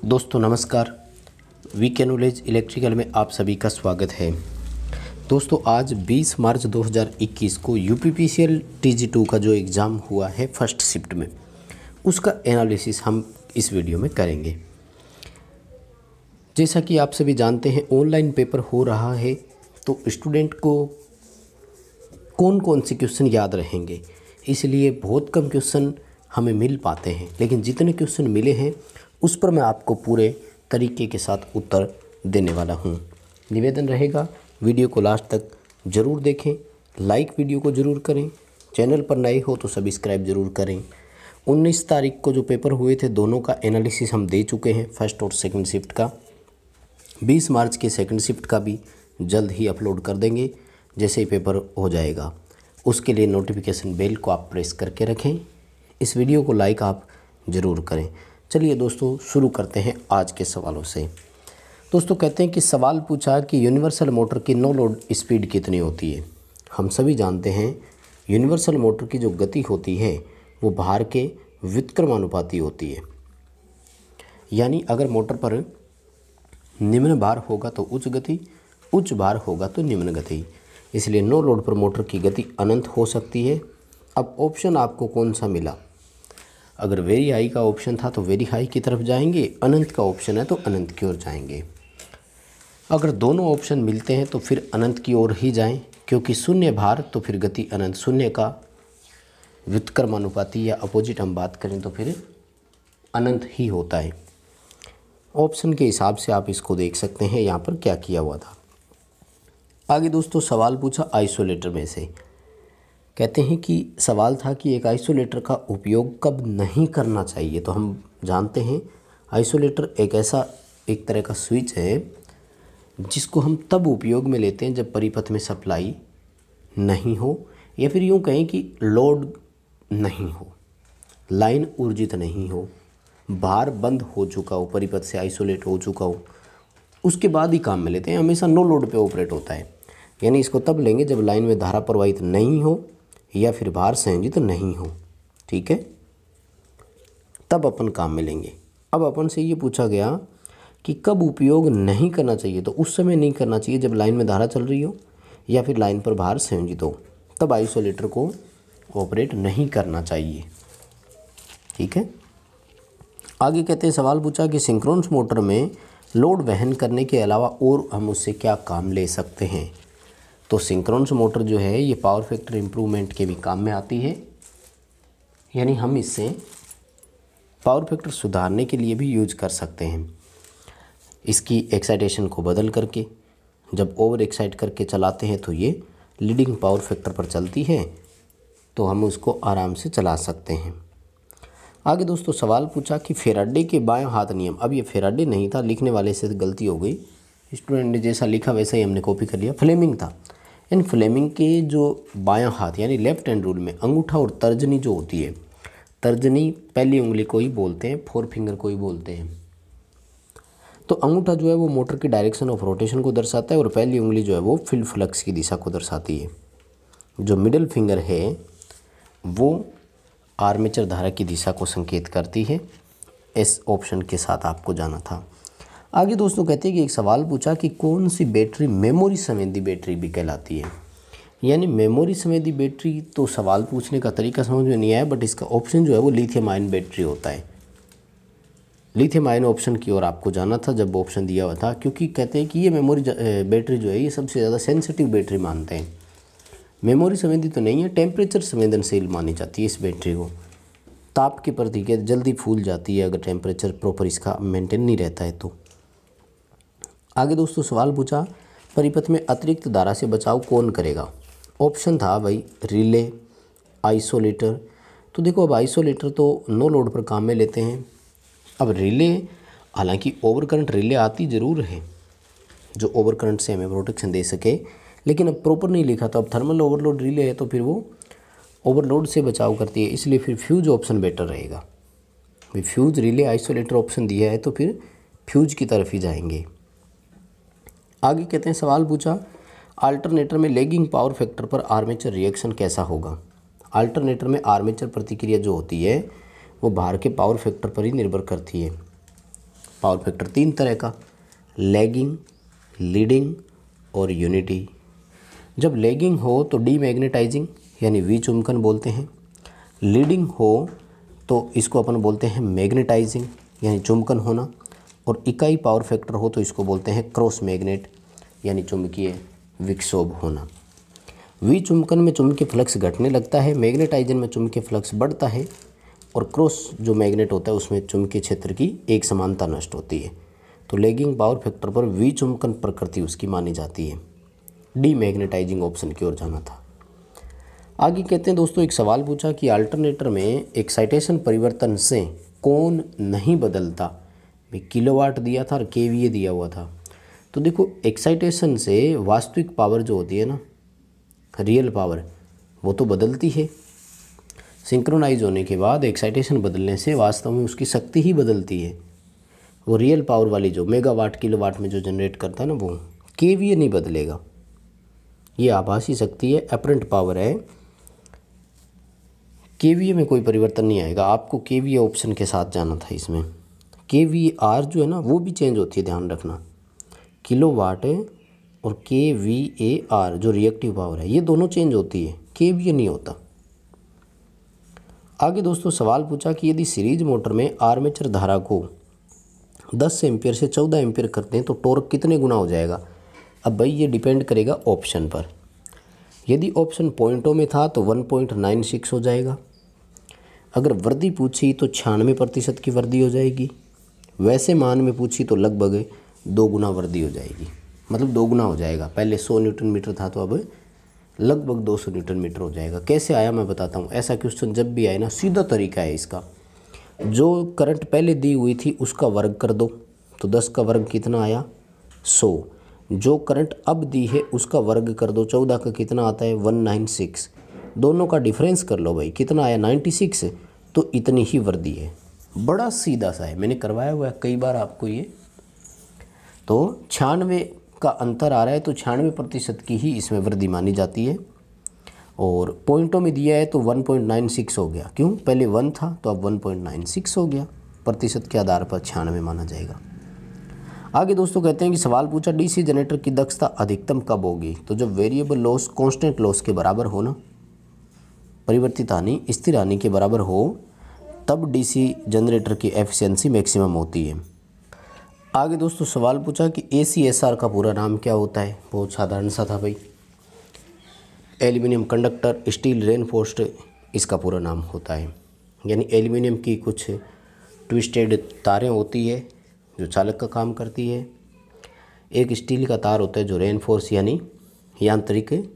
दोस्तों, नमस्कार। वी के नॉलेज इलेक्ट्रिकल में आप सभी का स्वागत है। दोस्तों, आज 20 मार्च 2021 को U P P C L T G two का जो एग्ज़ाम हुआ है फ़र्स्ट शिफ्ट में, उसका एनालिसिस हम इस वीडियो में करेंगे। जैसा कि आप सभी जानते हैं, ऑनलाइन पेपर हो रहा है तो स्टूडेंट को कौन कौन से क्वेश्चन याद रहेंगे, इसलिए बहुत कम क्वेश्चन हमें मिल पाते हैं। लेकिन जितने क्वेश्चन मिले हैं उस पर मैं आपको पूरे तरीके के साथ उत्तर देने वाला हूँ। निवेदन रहेगा, वीडियो को लास्ट तक ज़रूर देखें, लाइक वीडियो को ज़रूर करें, चैनल पर नए हो तो सब्सक्राइब ज़रूर करें। 19 तारीख को जो पेपर हुए थे, दोनों का एनालिसिस हम दे चुके हैं फ़र्स्ट और सेकंड शिफ्ट का। 20 मार्च के सेकंड शिफ्ट का भी जल्द ही अपलोड कर देंगे, जैसे ही पेपर हो जाएगा। उसके लिए नोटिफिकेशन बेल को आप प्रेस करके रखें। इस वीडियो को लाइक आप ज़रूर करें। चलिए दोस्तों, शुरू करते हैं आज के सवालों से। दोस्तों, कहते हैं कि सवाल पूछा कि यूनिवर्सल मोटर की नो लोड स्पीड कितनी होती है? हम सभी जानते हैं, यूनिवर्सल मोटर की जो गति होती है, वो भार के व्युत्क्रमानुपाती होती है। यानी अगर मोटर पर निम्न भार होगा तो उच्च गति, उच्च भार होगा तो निम्न गति। इसलिए नो लोड पर मोटर की गति अनंत हो सकती है। अब ऑप्शन आपको कौन सा मिला? अगर वेरी हाई का ऑप्शन था तो वेरी हाई की तरफ़ जाएँगे, अनंत का ऑप्शन है तो अनंत की ओर जाएँगे। अगर दोनों ऑप्शन मिलते हैं तो फिर अनंत की ओर ही जाएँ, क्योंकि शून्य भार तो फिर गति अनंत शून्य का। व्युत्क्रम अनुपाति या अपोजिट हम बात करें तो फिर अनंत ही होता है। ऑप्शन के हिसाब से आप इसको देख सकते हैं, यहाँ पर क्या किया हुआ था। आगे दोस्तों सवाल पूछा आइसोलेटर में से। कहते हैं कि सवाल था कि एक आइसोलेटर का उपयोग कब नहीं करना चाहिए। तो हम जानते हैं, आइसोलेटर एक ऐसा, एक तरह का स्विच है, जिसको हम तब उपयोग में लेते हैं जब परिपथ में सप्लाई नहीं हो, या फिर यूँ कहें कि लोड नहीं हो, लाइन ऊर्जित नहीं हो भार बंद हो चुका हो, परिपथ से आइसोलेट हो चुका हो, उसके बाद ही काम में लेते हैं। हमेशा नो लोड पे ऑपरेट होता है। यानी इसको तब लेंगे जब लाइन में धारा प्रवाहित नहीं हो या फिर भार संयोजित तो नहीं हो। ठीक है? तब अपन काम में लेंगे। अब अपन से ये पूछा गया कि कब उपयोग नहीं करना चाहिए तो उस समय नहीं करना चाहिए जब लाइन में धारा चल रही हो या फिर लाइन पर भार संयोजित हो तब आइसोलेटर को ऑपरेट नहीं करना चाहिए। ठीक है? आगे कहते हैं, सवाल पूछा कि सिंक्रोन्स मोटर में लोड वहन करने के अलावा और हम उससे क्या काम ले सकते हैं? तो सिंक्रोनस मोटर जो है, ये पावर फैक्टर इम्प्रूवमेंट के भी काम में आती है। यानी हम इससे पावर फैक्टर सुधारने के लिए भी यूज़ कर सकते हैं। इसकी एक्साइटेशन को बदल करके, जब ओवर एक्साइट करके चलाते हैं तो ये लीडिंग पावर फैक्टर पर चलती है तो हम उसको आराम से चला सकते हैं। आगे दोस्तों, सवाल पूछा कि फेराडे के बाएँ हाथ नियम, अब ये फेराडे नहीं था, लिखने वाले से गलती हो गई। स्टूडेंट ने जैसा लिखा, वैसा ही हमने कॉपी कर लिया। फ्लेमिंग था। इन फ्लेमिंग के जो बायां हाथ, यानी लेफ़्ट हैंड रूल में अंगूठा और तर्जनी जो होती है, तर्जनी पहली उंगली को ही बोलते हैं फोर फिंगर को ही बोलते हैं। तो अंगूठा जो है वो मोटर की डायरेक्शन ऑफ़ रोटेशन को दर्शाता है और पहली उंगली जो है वो फ़ील्ड फ्लक्स की दिशा को दर्शाती है। जो मिडल फिंगर है, वो आर्मेचर धारा की दिशा को संकेत करती है। इस ऑप्शन के साथ आपको जाना था। आगे दोस्तों कहते हैं कि एक सवाल पूछा कि कौन सी बैटरी मेमोरी संवेदी बैटरी भी कहलाती है? यानी मेमोरी संवेदी बैटरी तो सवाल पूछने का तरीका समझ में नहीं आया बट इसका ऑप्शन जो है वो लिथियम आयन बैटरी होता है। लिथियम आयन ऑप्शन की ओर आपको जाना था, जब ऑप्शन दिया हुआ था, क्योंकि कहते हैं कि ये मेमोरी बैटरी जो है, ये सबसे ज़्यादा सेंसिटिव बैटरी मानते हैं। मेमोरी संवेदी तो नहीं है टेम्परेचर संवेदनशील मानी जाती है इस बैटरी को। ताप के प्रति जल्दी फूल जाती है अगर टेम्परेचर प्रॉपर इसका मेंटेन नहीं रहता है तो। आगे दोस्तों सवाल पूछा, परिपथ में अतिरिक्त धारा से बचाव कौन करेगा? ऑप्शन था भाई, रिले, आइसोलेटर। तो देखो, अब आइसोलेटर तो नो लोड पर काम में लेते हैं। अब रिले, हालाँकि ओवर करंट रिले आती ज़रूर है, जो ओवर करंट से हमें प्रोटेक्शन दे सके, लेकिन अब प्रॉपर नहीं लिखा तो अब थर्मल ओवरलोड रिले है तो फिर वो ओवरलोड से बचाव करती है, इसलिए फिर फ्यूज ऑप्शन बेटर रहेगा। फ्यूज रिले, आइसोलेटर ऑप्शन दिया है तो फिर फ्यूज की तरफ़ ही जाएँगे। आगे कहते हैं, सवाल पूछा, अल्टरनेटर में लेगिंग पावर फैक्टर पर आर्मेचर रिएक्शन कैसा होगा? अल्टरनेटर में आर्मेचर प्रतिक्रिया जो होती है, वो भार के पावर फैक्टर पर ही निर्भर करती है। पावर फैक्टर तीन तरह का, लैगिंग, लीडिंग और यूनिटी। जब लैगिंग हो तो डी मैग्नेटाइजिंग यानी वी चुमकन बोलते हैं। लीडिंग हो तो इसको अपन बोलते हैं मैग्नेटाइजिंग, यानी चुमकन होना। और इकाई पावर फैक्टर हो तो इसको बोलते हैं क्रॉस मैग्नेट, यानी चुंबकीय विक्षोभ होना। वी चुंबकन में चुंबकीय फ्लक्स घटने लगता है, मैग्नेटाइजन में चुंबकीय फ्लक्स बढ़ता है और क्रॉस जो मैग्नेट होता है उसमें चुंबकीय क्षेत्र की एक समानता नष्ट होती है। तो लेगिंग पावर फैक्टर पर वी चुंबकन प्रकृति उसकी मानी जाती है। डी मैग्नेटाइजिंग ऑप्शन की ओर जाना था। आगे कहते हैं दोस्तों, एक सवाल पूछा कि अल्टरनेटर में एक्साइटेशन परिवर्तन से कौन नहीं बदलता। भाई किलोवाट दिया था और केवीए दिया हुआ था। तो देखो एक्साइटेशन से वास्तविक पावर जो होती है ना रियल पावर वो तो बदलती है। सिंक्रोनाइज होने के बाद एक्साइटेशन बदलने से वास्तव में उसकी शक्ति ही बदलती है। वो रियल पावर वाली जो मेगावाट किलोवाट में जो जनरेट करता है ना, वो केवीए नहीं बदलेगा। ये आभासी शक्ति है अपरेंट पावर है। केवीए में कोई परिवर्तन नहीं आएगा। आपको केवीए ऑप्शन के साथ जाना था इसमें। के वी आर जो है ना, वो भी चेंज होती है, ध्यान रखना। किलो वाट और के वी ए आर जो रिएक्टिव पावर है, ये दोनों चेंज होती है। के वी नहीं होता। आगे दोस्तों, सवाल पूछा कि यदि सीरीज़ मोटर में आर्मेचर धारा को 10 एम्पियर से 14 एम्पियर करते हैं तो टॉर्क कितने गुना हो जाएगा? अब भाई, ये डिपेंड करेगा ऑप्शन पर। यदि ऑप्शन पॉइंटों में था तो 1.96 हो जाएगा। अगर वर्दी पूछी तो छियानवे प्रतिशत की वर्दी हो जाएगी। वैसे मान में पूछी तो लगभग दो गुना वर्दी हो जाएगी। मतलब दो गुना हो जाएगा। पहले सौ न्यूटन मीटर था तो अब लगभग दो सौ न्यूटन मीटर हो जाएगा। कैसे आया मैं बताता हूँ। ऐसा क्वेश्चन जब भी आए ना, सीधा तरीका है इसका। जो करंट पहले दी हुई थी, उसका वर्ग कर दो। तो दस का वर्ग कितना आया? सौ। जो करंट अब दी है, उसका वर्ग कर दो। चौदह का कितना आता है? One nine six. दोनों का डिफरेंस कर लो भाई। कितना आया? Ninety six. तो इतनी ही वर्दी है। बड़ा सीधा सा है। मैंने करवाया हुआ है, कई बार आपको ये। तो छियानवे का अंतर आ रहा है तो छियानवे प्रतिशत की ही इसमें वृद्धि मानी जाती है। और पॉइंटों में दिया है तो 1.96 हो गया। क्यों? पहले वन था तो अब 1.96 हो गया। प्रतिशत के आधार पर छियानवे माना जाएगा। आगे दोस्तों कहते हैं कि सवाल पूछा, डीसी जनरेटर की दक्षता अधिकतम कब होगी? तो जब वेरिएबल लॉस कांस्टेंट लॉस के बराबर हो ना, परिवर्तित हानि स्थिर हानि के बराबर हो तब डीसी जनरेटर की एफिशिएंसी मैक्सिमम होती है। आगे दोस्तों सवाल पूछा कि ए सी एस आर का पूरा नाम क्या होता है? बहुत साधारण सा था भाई। एल्यूमिनियम कंडक्टर, स्टील रेनफोर्स्ड, इसका पूरा नाम होता है। यानी एल्यूमिनियम की कुछ ट्विस्टेड तारें होती है, जो चालक का काम करती है। एक स्टील का तार होता है जो रेनफोर्स यानी यांत्रिक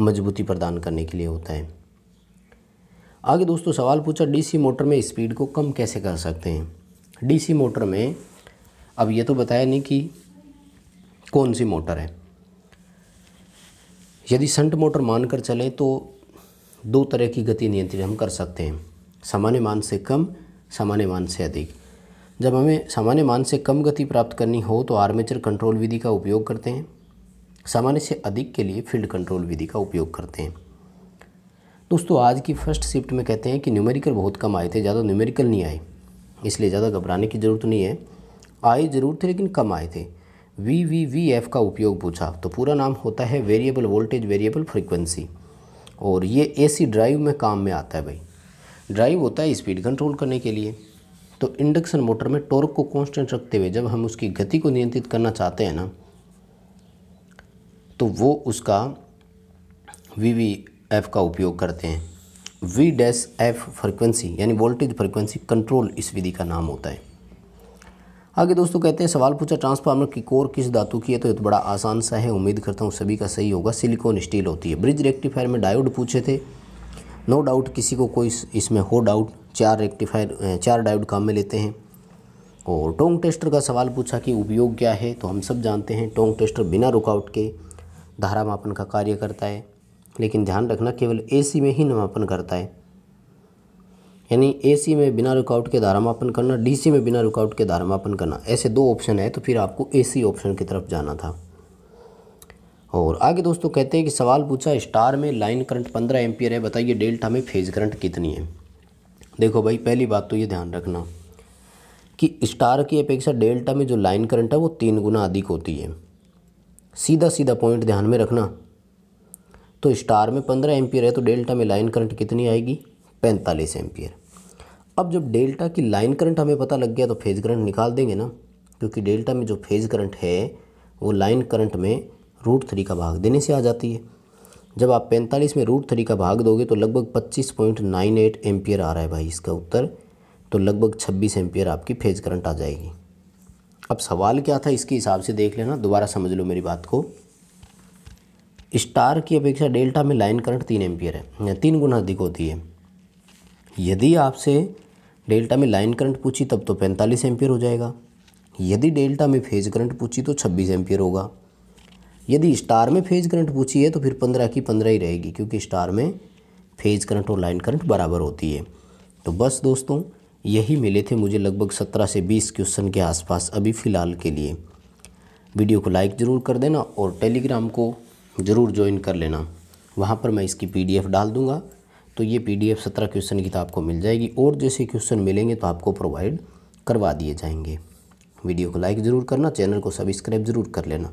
मजबूती प्रदान करने के लिए होता है। आगे दोस्तों सवाल पूछा, डीसी मोटर में स्पीड को कम कैसे कर सकते हैं? डीसी मोटर में अब ये तो बताया नहीं कि कौन सी मोटर है। यदि संट मोटर मानकर चलें तो दो तरह की गति नियंत्रित हम कर सकते हैं। सामान्य मान से कम, सामान्य मान से अधिक। जब हमें सामान्य मान से कम गति प्राप्त करनी हो तो आर्मेचर कंट्रोल विधि का उपयोग करते हैं। सामान्य से अधिक के लिए फ़ील्ड कंट्रोल विधि का उपयोग करते हैं। दोस्तों, आज की फ़र्स्ट शिफ्ट में कहते हैं कि न्यूमेरिकल बहुत कम आए थे, ज़्यादा न्यूमेरिकल नहीं आए। इसलिए ज़्यादा घबराने की ज़रूरत नहीं है। आए ज़रूर थे, लेकिन कम आए थे। वी वी वी एफ़ का उपयोग पूछा तो पूरा नाम होता है वेरिएबल वोल्टेज वेरिएबल फ्रीक्वेंसी और ये एसी ड्राइव में काम में आता है भाई। ड्राइव होता है स्पीड कंट्रोल करने के लिए। तो इंडक्शन मोटर में टॉर्क को कांस्टेंट रखते हुए जब हम उसकी गति को नियंत्रित करना चाहते हैं ना तो वो उसका वी वी एफ़ का उपयोग करते हैं। वी डैश एफ़ फ्रिक्वेंसी यानी वोल्टेज फ्रिक्वेंसी कंट्रोल इस विधि का नाम होता है। आगे दोस्तों कहते हैं, सवाल पूछा ट्रांसफार्मर की कोर किस धातु की है? तो ये तो बड़ा आसान सा है, उम्मीद करता हूँ सभी का सही होगा। सिलिकॉन स्टील होती है। ब्रिज रेक्टिफायर में डायोड पूछे थे। नो डाउट किसी को कोई इसमें हो डाउट चार रेक्टिफायर चार डायोड काम में लेते हैं। और टोंग टेस्टर का सवाल पूछा कि उपयोग क्या है? तो हम सब जानते हैं, टोंग टेस्टर बिना रुकावट के धारा मापन का कार्य करता है। लेकिन ध्यान रखना केवल एसी में ही नमापन करता है। यानी एसी में बिना रुकावट के धारा मापन करना डीसी में बिना रुकावट के धारा मापन करना, ऐसे दो ऑप्शन है तो फिर आपको एसी ऑप्शन की तरफ़ जाना था। और आगे दोस्तों कहते हैं कि सवाल पूछा स्टार में लाइन करंट पंद्रह एम्पियर है, बताइए डेल्टा में फ़ेज़ करंट कितनी है? देखो भाई, पहली बात तो ये ध्यान रखना कि स्टार की अपेक्षा डेल्टा में जो लाइन करंट है, वो तीन गुना अधिक होती है। सीधा सीधा पॉइंट ध्यान में रखना। तो स्टार में पंद्रह एम्पियर है तो डेल्टा में लाइन करंट कितनी आएगी? पैंतालीस एम्पियर। अब जब डेल्टा की लाइन करंट हमें पता लग गया तो फ़ेज़ करंट निकाल देंगे ना, क्योंकि डेल्टा में जो फ़ेज़ करंट है, वो लाइन करंट में रूट थ्री का भाग देने से आ जाती है। जब आप पैंतालीस में रूट थ्री का भाग दोगे तो लगभग पच्चीस पॉइंट नाइन एट एम्पियर आ रहा है भाई इसका उत्तर तो लगभग छब्बीस एम्पियर आपकी फ़ेज़ करंट आ जाएगी। अब सवाल क्या था इसके हिसाब से देख लेना, दोबारा समझ लो मेरी बात को। स्टार की अपेक्षा डेल्टा में लाइन करंट तीन एम्पियर है, या तीन गुना अधिक होती है। यदि आपसे डेल्टा में लाइन करंट पूछी, तब तो पैंतालीस एम्पियर हो जाएगा। यदि डेल्टा में फ़ेज़ करंट पूछी तो छब्बीस एम्पियर होगा। यदि स्टार में फ़ेज़ करंट पूछी है तो फिर पंद्रह की पंद्रह ही रहेगी, क्योंकि स्टार में फ़ेज़ करंट और लाइन करंट बराबर होती है। तो बस दोस्तों, यही मिले थे मुझे लगभग सत्रह से बीस क्वेश्चन के आसपास अभी फ़िलहाल के लिए। वीडियो को लाइक ज़रूर कर देना और टेलीग्राम को ज़रूर ज्वाइन कर लेना। वहाँ पर मैं इसकी पीडीएफ डाल दूँगा। तो ये पी डी एफ़ सत्रह क्वेश्चन की तो आपको मिल जाएगी और जैसे क्वेश्चन मिलेंगे तो आपको प्रोवाइड करवा दिए जाएँगे। वीडियो को लाइक ज़रूर करना, चैनल को सब्सक्राइब ज़रूर कर लेना।